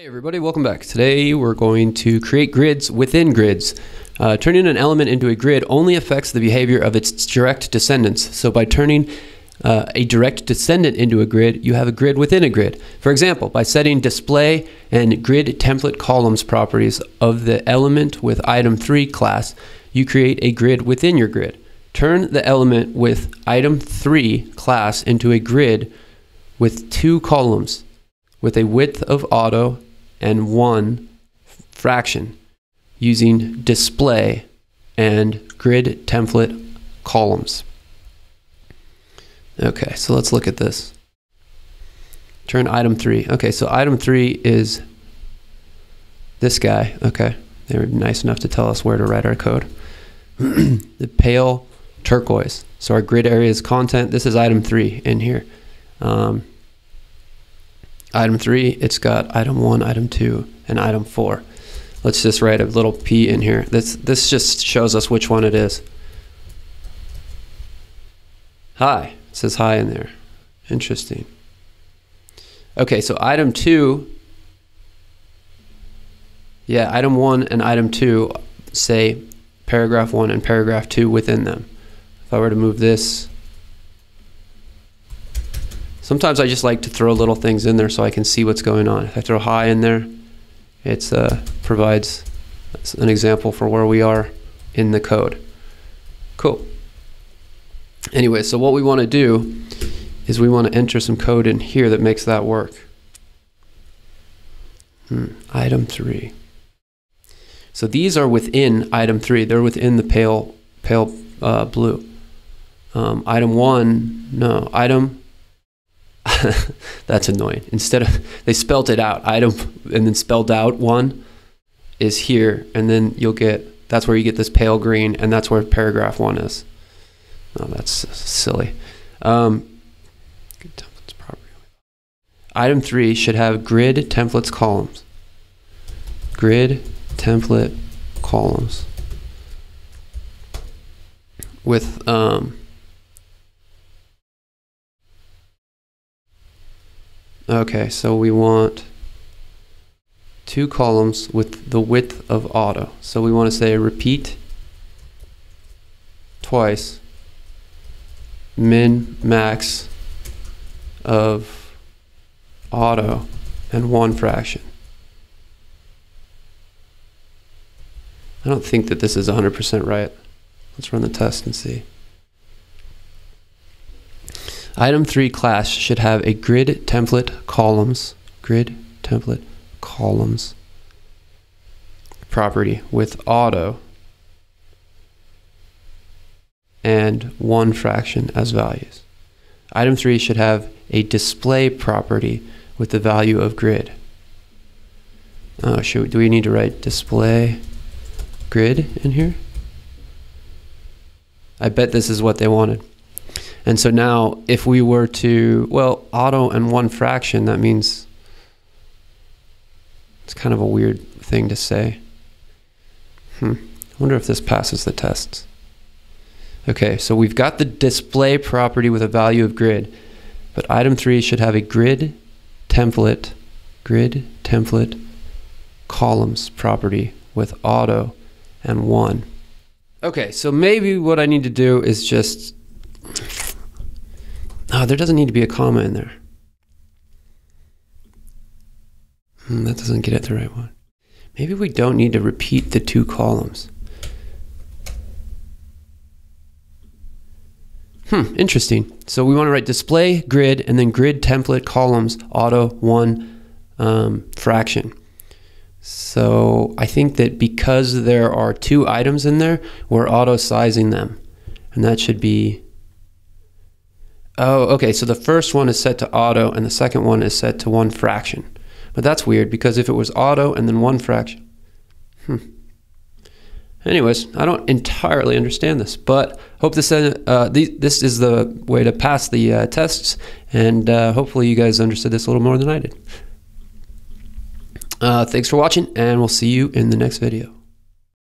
Hey everybody, welcome back. Today we're going to create grids within grids. Uh, turning an element into a grid only affects the behavior of its direct descendants. So by turning uh, a direct descendant into a grid, you have a grid within a grid. For example, by setting display and grid template columns properties of the element with item 3 class, you create a grid within your grid. Turn the element with item 3 class into a grid with two columns with a width of auto and one fraction using display and grid template columns. Okay, so let's look at this. Turn item three. Okay, so item three is this guy. Okay, they were nice enough to tell us where to write our code. the pale turquoise. So our grid area is content. This is item three in here. Um, Item three, it's got item one, item two, and item four. Let's just write a little p in here. This, this just shows us which one it is. Hi, it says hi in there. Interesting. Okay, so item two, yeah, item one and item two say paragraph one and paragraph two within them. If I were to move this Sometimes I just like to throw little things in there so I can see what's going on. If I throw hi in there, it uh, provides an example for where we are in the code. Cool. Anyway, so what we want to do is we want to enter some code in here that makes that work. Hmm. Item three. So these are within item three. They're within the pale pale uh, blue. Um, item one, no. Item That's annoying. Instead of they spelt it out, item and then spelled out one is here, and then you'll get that's where you get this pale green, and that's where paragraph one is. Oh, that's silly. Um, Item three should have grid templates columns. Grid template columns with um, Okay, so we want two columns with the width of auto. So we want to say repeat twice min max of auto and one fraction. I don't think that this is 100% right. Let's run the test and see. Item 3 class should have a grid template columns, grid template columns property with auto and one fraction as values. Item 3 should have a display property with the value of grid. Oh, should, we, do we need to write display grid in here? I bet this is what they wanted. And so now, if we were to, well, auto and one fraction, that means it's kind of a weird thing to say. Hmm. I wonder if this passes the tests. Okay, so we've got the display property with a value of grid, but item three should have a grid template, grid template columns property with auto and one. Okay, so maybe what I need to do is just Oh, there doesn't need to be a comma in there. Hmm, that doesn't get at the right one. Maybe we don't need to repeat the two columns. Hmm, interesting. So we want to write display grid and then grid template columns auto one um, fraction. So I think that because there are two items in there, we're auto sizing them. And that should be Oh, okay. So the first one is set to auto and the second one is set to one fraction. But that's weird because if it was auto and then one fraction. Hmm. Anyways, I don't entirely understand this, but hope this uh, this is the way to pass the uh, tests, and uh, hopefully you guys understood this a little more than I did. Uh, thanks for watching, and we'll see you in the next video.